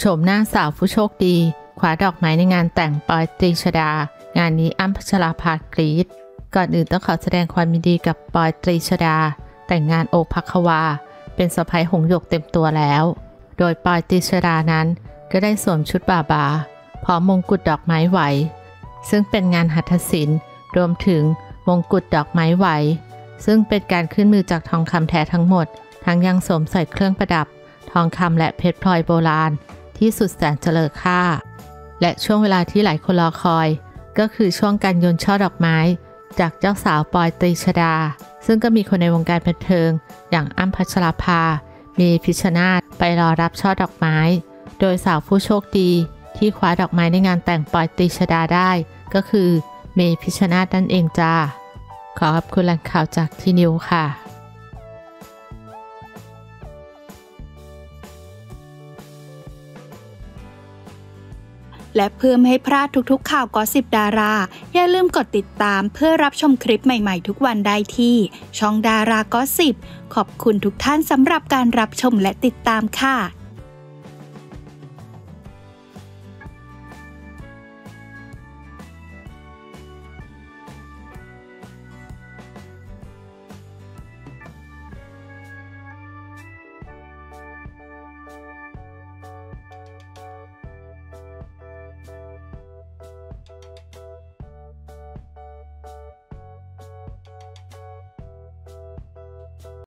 โฉมหน้าสาวผู้โชคดีคว้าดอกไม้ในงานแต่งปอยตรีชดา งานนี้อ้ำพัชราภากรีดก่อนอื่นต้องขอแสดงความยินดีกับปอยตรีชดา แต่งงานโอภัควา เป็นสะพ้ยหงหยกเต็มตัวแล้ว โดยปอยตรีชดานั้นก็ได้สวมชุดบาบาพร้อมมงกุฎดอกไม้ไหว ซึ่งเป็นงานหัตถศิลป์รวมถึงมงกุฎดอกไม้ไหว ซึ่งเป็นการขึ้นมือจากทองคำแท้ทั้งหมด ทั้งยังสวมใส่เครื่องประดับ ทองคำและเพชรพลอยโบราณ ที่สุดแสนเจริญค่า และช่วงเวลาที่หลายคนรอคอย ก็คือช่วงการโยนช่อดอกไม้ จากเจ้าสาวปอยตรีชดา ซึ่งก็มีคนในวงการบันเทิง อย่างอ้ำพัชราภา มีพิชนาตไปรอรับช่อดอกไม้ โดยสาวผู้โชคดีที่คว้าดอกไม้ในงานแต่งปอยตรีชดาได้ ก็คือเมพิชนาตนั่นเองจ้าขอขอบคุณแหล่งข่าวจากทีนิวค่ะ และเพื่อไม่ให้พลาดทุกๆข่าวกอสิบดารา อย่าลืมกดติดตามเพื่อรับชมคลิปใหม่ๆทุกวันได้ที่ ช่องดารากอสิบขอบคุณทุกท่านสำหรับการรับชมและติดตามค่ะ